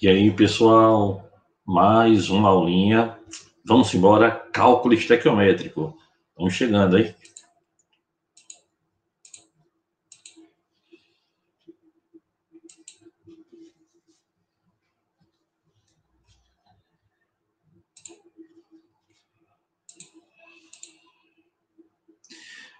E aí, pessoal, mais uma aulinha. Vamos embora, cálculo estequiométrico. Estamos chegando aí.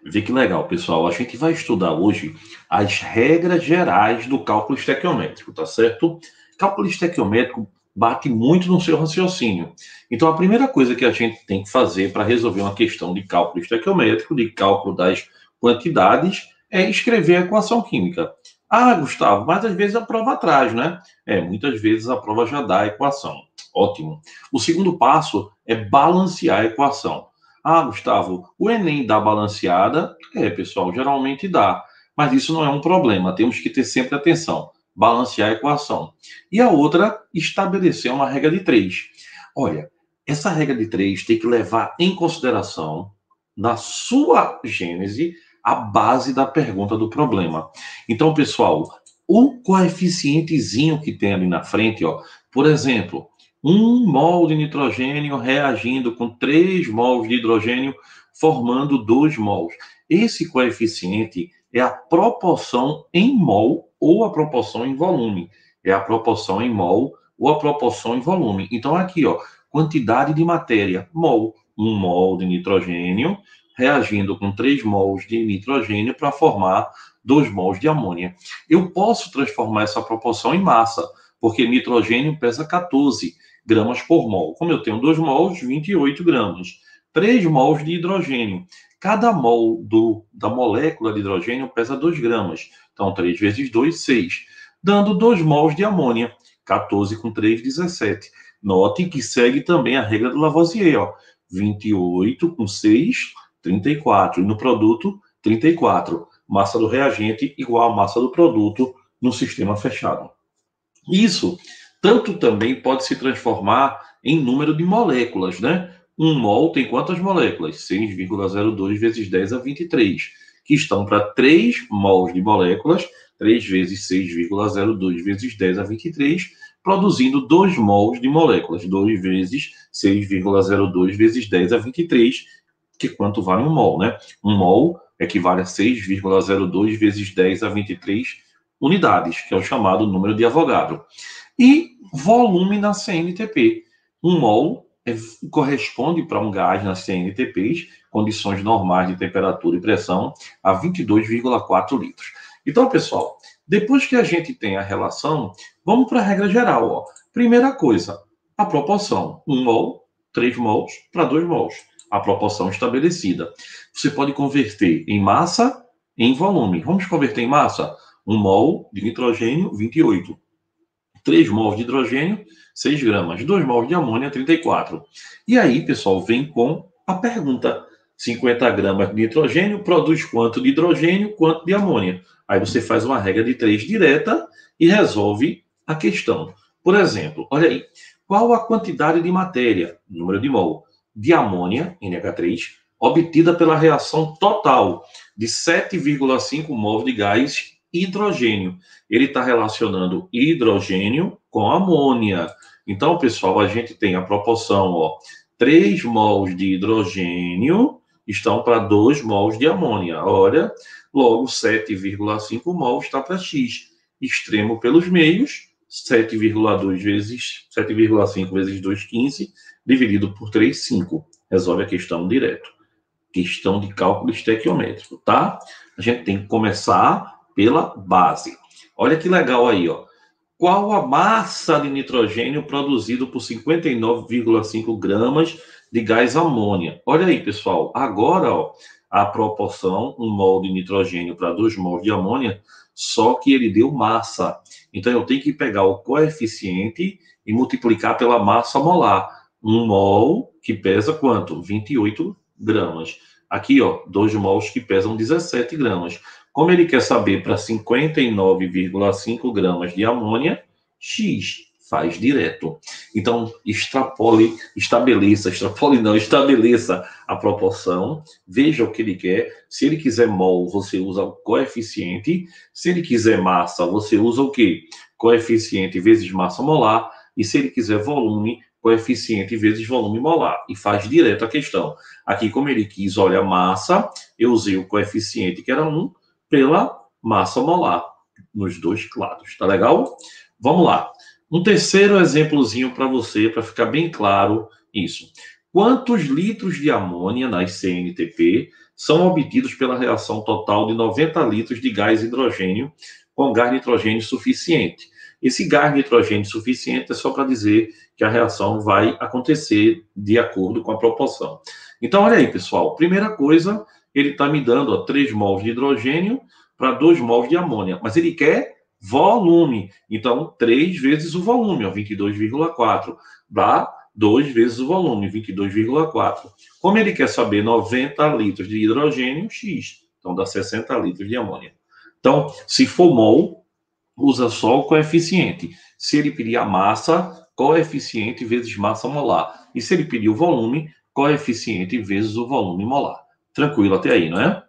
Vê que legal, pessoal. A gente vai estudar hoje as regras gerais do cálculo estequiométrico, tá certo? Cálculo estequiométrico bate muito no seu raciocínio. Então, a primeira coisa que a gente tem que fazer para resolver uma questão de cálculo estequiométrico, de cálculo das quantidades, é escrever a equação química. Ah, Gustavo, mas às vezes a prova atrás, né? É, muitas vezes a prova já dá a equação. Ótimo. O segundo passo é balancear a equação. Ah, Gustavo, o Enem dá balanceada? É, pessoal, geralmente dá. Mas isso não é um problema, temos que ter sempre atenção. Balancear a equação. E a outra, estabelecer uma regra de três. Olha, essa regra de três tem que levar em consideração, na sua gênese, a base da pergunta do problema. Então, pessoal, o coeficientezinho que tem ali na frente, ó, por exemplo, um mol de nitrogênio reagindo com 3 mols de hidrogênio, formando 2 mols. Esse coeficiente é a proporção em mol ou a proporção em volume. É a proporção em mol ou a proporção em volume. Então, aqui, ó, quantidade de matéria, mol. Um mol de nitrogênio reagindo com 3 mols de nitrogênio para formar 2 mols de amônia. Eu posso transformar essa proporção em massa, porque nitrogênio pesa 14 gramas por mol. Como eu tenho 2 mols, 28 gramas. 3 mols de hidrogênio. Cada mol do, da molécula de hidrogênio pesa 2 gramas. Então, 3 vezes 2, 6. Dando 2 mols de amônia. 14 com 3, 17. Note que segue também a regra do Lavoisier. Ó. 28 com 6, 34. E no produto, 34. Massa do reagente igual a massa do produto no sistema fechado. Isso tanto também pode se transformar em número de moléculas, né? Um mol tem quantas moléculas? 6,02 vezes 10 a 23, que estão para 3 mols de moléculas, 3 vezes 6,02 vezes 10 a 23, produzindo 2 mols de moléculas, 2 vezes 6,02 vezes 10 a 23, que quanto vale um mol, né? Um mol equivale a 6,02 vezes 10 a 23 unidades, que é o chamado número de Avogadro. E volume na CNTP. Um mol é, corresponde para um gás nas CNTPs, condições normais de temperatura e pressão, a 22,4 litros. Então, pessoal, depois que a gente tem a relação, vamos para a regra geral. Ó. Primeira coisa, a proporção. 1 mol, 3 mols para 2 mols. A proporção estabelecida. Você pode converter em massa em volume. Vamos converter em massa? 1 mol de nitrogênio, 28. 3 mols de hidrogênio, 6 gramas. 2 mols de amônia, 34. E aí, pessoal, vem com a pergunta. 50 gramas de nitrogênio produz quanto de hidrogênio, quanto de amônia? Aí você faz uma regra de 3 direta e resolve a questão. Por exemplo, olha aí. Qual a quantidade de matéria, número de mol, de amônia, NH3, obtida pela reação total de 7,5 mols de gás hidrogênio. Ele está relacionando hidrogênio com amônia. Então, pessoal, a gente tem a proporção, ó, 3 mols de hidrogênio estão para 2 mols de amônia. Olha, logo 7,5 mols está para X. Extremo pelos meios, 7,2 vezes 7,5 vezes 2, 15, dividido por 3, 5. Resolve a questão direto. Questão de cálculo estequiométrico, tá? A gente tem que começar pela base. Olha que legal aí, ó. Qual a massa de nitrogênio produzido por 59,5 gramas de gás amônia? Olha aí, pessoal. Agora, ó, a proporção, um mol de nitrogênio para 2 mols de amônia, só que ele deu massa. Então, eu tenho que pegar o coeficiente e multiplicar pela massa molar. Um mol que pesa quanto? 28 gramas. Aqui, ó, 2 mols que pesam 17 gramas. Como ele quer saber para 59,5 gramas de amônia, X, faz direto. Então, extrapole, estabeleça, extrapole não, estabeleça a proporção, veja o que ele quer. Se ele quiser mol, você usa o coeficiente. Se ele quiser massa, você usa o quê? Coeficiente vezes massa molar. E se ele quiser volume, coeficiente vezes volume molar. E faz direto a questão. Aqui, como ele quis, olha, massa, eu usei o coeficiente, que era 1, pela massa molar, nos dois lados. Tá legal? Vamos lá. Um terceiro exemplozinho para você, para ficar bem claro isso. Quantos litros de amônia nas CNTP são obtidos pela reação total de 90 litros de gás hidrogênio com gás nitrogênio suficiente? Esse gás nitrogênio suficiente é só para dizer que a reação vai acontecer de acordo com a proporção. Então, olha aí, pessoal. Primeira coisa, ele está me dando ó, 3 mols de hidrogênio para 2 mols de amônia, mas ele quer volume. Então, 3 vezes o volume, 22,4. Dá 2 vezes o volume, 22,4. Como ele quer saber 90 litros de hidrogênio, X. Então, dá 60 litros de amônia. Então, se for mol, usa só o coeficiente. Se ele pedir a massa, coeficiente vezes massa molar. E se ele pedir o volume, coeficiente vezes o volume molar. Tranquilo até aí, não é?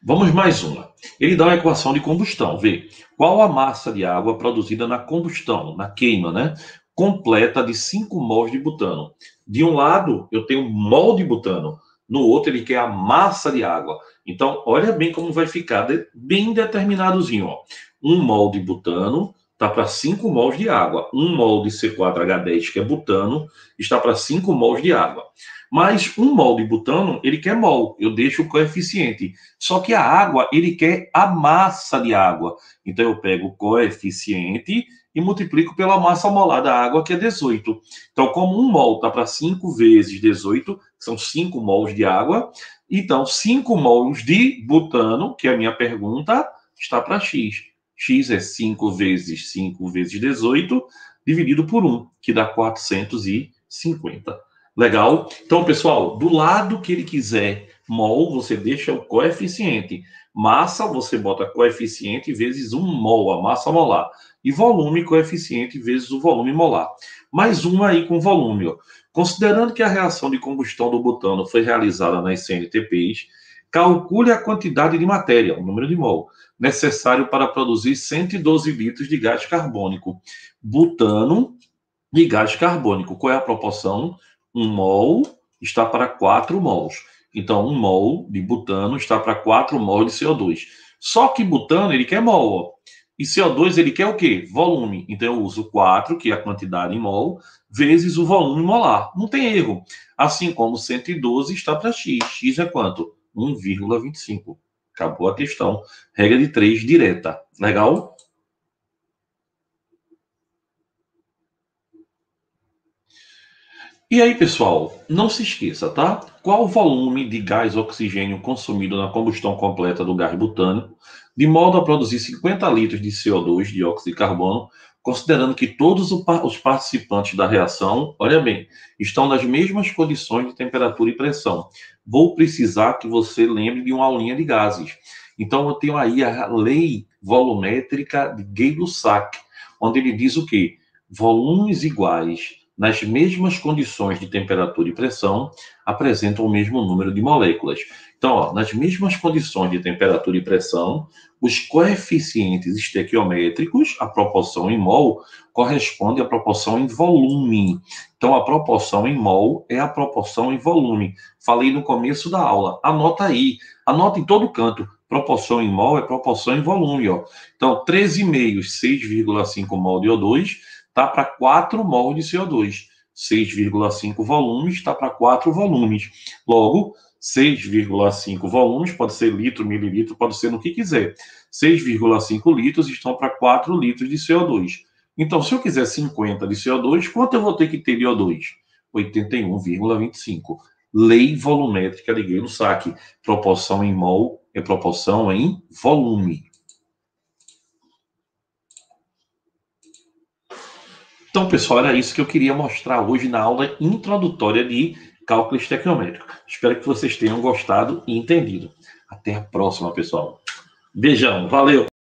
Vamos mais uma. Ele dá uma equação de combustão. Vê qual a massa de água produzida na combustão, na queima, né? Completa de 5 mols de butano. De um lado, eu tenho mol de butano. No outro, ele quer a massa de água. Então, olha bem como vai ficar bem determinadozinho. Ó. Um mol de butano está para 5 mols de água. Um mol de C4H10, que é butano, está para 5 mols de água. Mas um mol de butano, ele quer mol, eu deixo o coeficiente. Só que a água, ele quer a massa de água. Então eu pego o coeficiente e multiplico pela massa molar da água, que é 18. Então, como um mol está para 5 vezes 18, são 5 mols de água, então 5 mols de butano, que é a minha pergunta, está para x. x é 5 vezes 5 vezes 18, dividido por 1, que dá 450. Legal? Então, pessoal, do lado que ele quiser mol, você deixa o coeficiente. Massa, você bota coeficiente vezes 1 mol, a massa molar. E volume, coeficiente vezes o volume molar. Mais uma aí com volume. Ó. Considerando que a reação de combustão do butano foi realizada nas CNTPs, calcule a quantidade de matéria, o número de mol, necessário para produzir 112 litros de gás carbônico. Butano e gás carbônico. Qual é a proporção? um mol está para 4 mols. Então, um mol de butano está para 4 mol de CO2. Só que butano, ele quer mol. Ó. E CO2, ele quer o quê? Volume. Então, eu uso 4, que é a quantidade em mol, vezes o volume molar. Não tem erro. Assim como 112 está para X. X é quanto? 1,25. Acabou a questão. Regra de 3 direta. Legal? E aí, pessoal, não se esqueça, tá? Qual o volume de gás oxigênio consumido na combustão completa do gás butânico, de modo a produzir 50 litros de CO2, dióxido de carbono, considerando que todos os participantes da reação, olha bem, estão nas mesmas condições de temperatura e pressão. Vou precisar que você lembre de uma aulinha de gases. Então, eu tenho aí a lei volumétrica de Gay-Lussac, onde ele diz o quê? Volumes iguais nas mesmas condições de temperatura e pressão, apresentam o mesmo número de moléculas. Então, ó, nas mesmas condições de temperatura e pressão, os coeficientes estequiométricos, a proporção em mol, corresponde à proporção em volume. Então, a proporção em mol é a proporção em volume. Falei no começo da aula. Anota aí. Anota em todo canto. Proporção em mol é proporção em volume. Ó. Então, 13,5, 6,5 mol de O2 está para 4 mol de CO2. 6,5 volumes está para 4 volumes. Logo, 6,5 volumes, pode ser litro, mililitro, pode ser no que quiser. 6,5 litros estão para 4 litros de CO2. Então, se eu quiser 50 de CO2, quanto eu vou ter que ter de O2? 81,25. Lei volumétrica, liguei no saque. Proporção em mol é proporção em volume. Então, pessoal, era isso que eu queria mostrar hoje na aula introdutória de cálculo estequiométrico. Espero que vocês tenham gostado e entendido. Até a próxima, pessoal. Beijão, valeu!